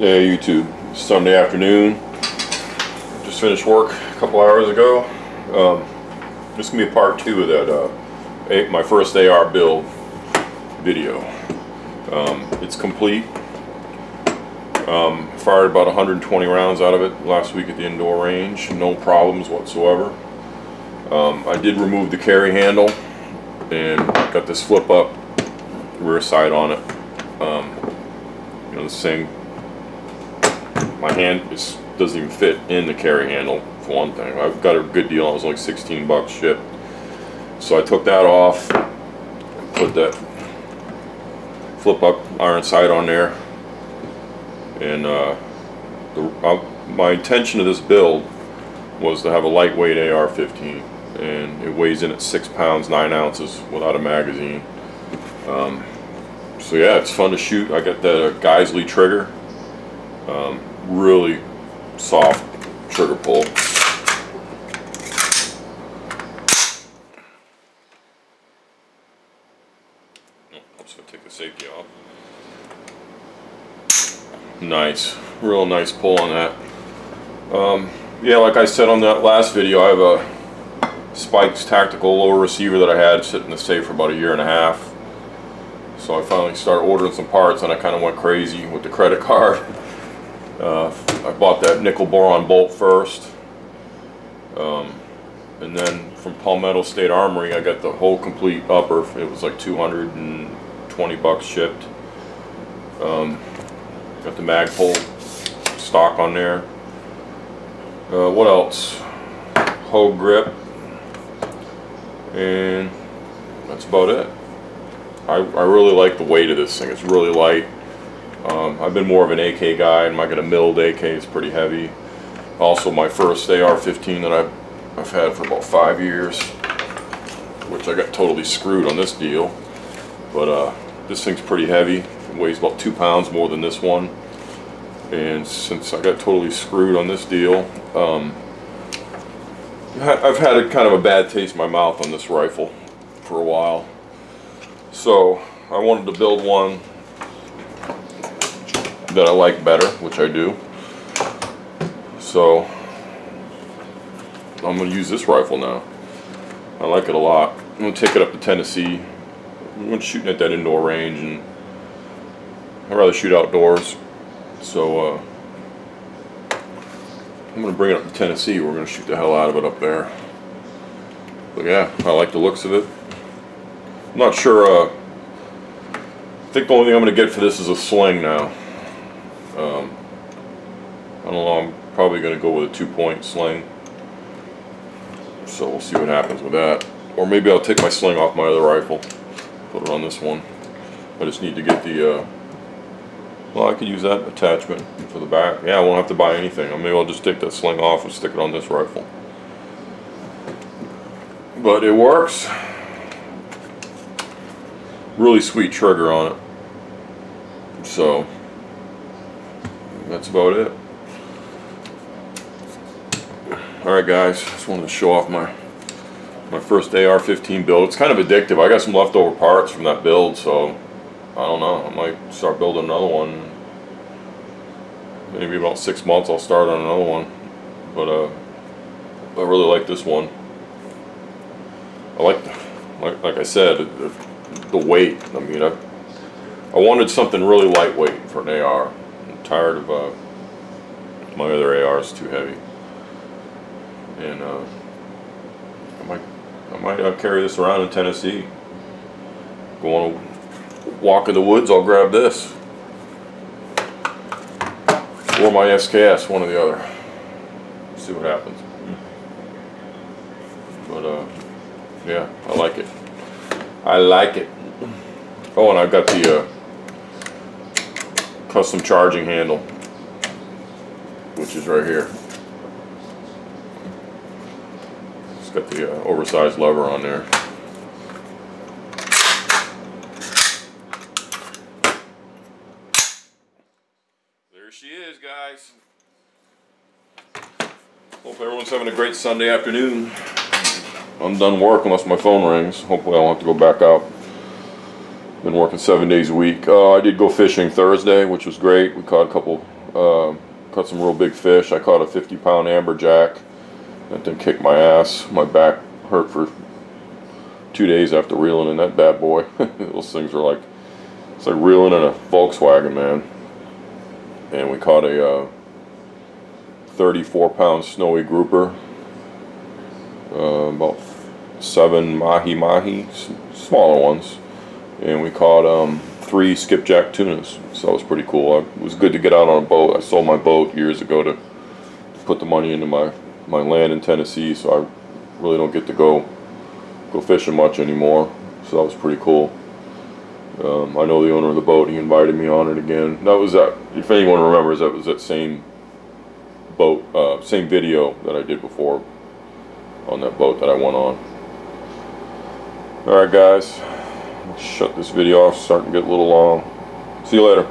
Yeah, YouTube. Sunday afternoon. Just finished work a couple hours ago. Um, this is gonna be a part two of that. Uh, my first AR build video. Um, it's complete. Um, fired about 120 rounds out of it last week at the indoor range. No problems whatsoever. Um, I did remove the carry handle and got this flip up rear side on it. Um, you know, the same my hand is, doesn't even fit in the carry handle for one thing. I've got a good deal. It was like 16 bucks shipped. So I took that off, put that flip up iron sight on there, and uh, the, uh, my intention of this build was to have a lightweight AR-15, and it weighs in at six pounds nine ounces without a magazine. Um, so yeah, it's fun to shoot. I got the Geissele trigger. Um, really soft trigger pull. Just gonna take the safety off. Nice, real nice pull on that. Um, yeah, like I said on that last video, I have a Spikes tactical lower receiver that I had sitting in the safe for about a year and a half. So I finally started ordering some parts and I kind of went crazy with the credit card. Uh, I bought that nickel boron bolt first. Um, and then from Palmetto State Armory, I got the whole complete upper. It was like 220 bucks shipped. Um, got the Magpul stock on there. Uh, what else? Hogue grip. And that's about it. I, I really like the weight of this thing. It's really light. Um, I've been more of an AK guy, and my got a milled AK. It's pretty heavy. Also, my first AR-15 that I've, I've had for about five years, which I got totally screwed on this deal. But uh, this thing's pretty heavy. It weighs about two pounds more than this one. And since I got totally screwed on this deal, um, I've had a kind of a bad taste in my mouth on this rifle for a while. So I wanted to build one that I like better, which I do. So I'm going to use this rifle now. I like it a lot. I'm going to take it up to Tennessee. Going to shooting at that indoor range and I'd rather shoot outdoors. So uh, I'm going to bring it up to Tennessee. We're going to shoot the hell out of it up there. But yeah, I like the looks of it. I'm not sure. Uh, I think the only thing I'm going to get for this is a sling now. Um, I don't know, I'm probably going to go with a two-point sling. So we'll see what happens with that. Or maybe I'll take my sling off my other rifle, put it on this one. I just need to get the, uh, well I could use that attachment for the back. Yeah, I won't have to buy anything. Maybe I'll just take that sling off and stick it on this rifle. But it works. Really sweet trigger on it. So, that's about it. Alright guys, just wanted to show off my my first AR-15 build. It's kind of addictive. I got some leftover parts from that build, so I don't know. I might start building another one. Maybe about six months I'll start on another one. But uh, I really like this one. I like, like, like I said, the, the weight. I mean, I, I wanted something really lightweight for an AR. Tired of uh, my other ARs too heavy. And uh, I might, I might uh, carry this around in Tennessee. Go on a walk in the woods, I'll grab this. Or my SKS, one or the other. See what happens. But uh, yeah, I like it. I like it. Oh, and I've got the uh, custom charging handle, which is right here. It's got the uh, oversized lever on there. There she is, guys. Hope everyone's having a great Sunday afternoon. I'm done work unless my phone rings. Hopefully I won't have to go back out. Been working seven days a week. Uh, I did go fishing Thursday, which was great. We caught a couple uh, caught some real big fish. I caught a 50 pound amberjack. That thing kicked my ass. My back hurt for two days after reeling in that bad boy. Those things are like, it's like reeling in a Volkswagen, man. And we caught a uh, 34 pound snowy grouper. Uh, about seven mahi mahi, smaller ones. And we caught um, three skipjack tunas. So that was pretty cool. It was good to get out on a boat. I sold my boat years ago to put the money into my, my land in Tennessee, so I really don't get to go go fishing much anymore. So that was pretty cool. Um, I know the owner of the boat. He invited me on it again. That was that. If anyone remembers, that was that same boat, uh, same video that I did before on that boat that I went on. All right, guys. Shut this video off. It's starting to get a little long. See you later.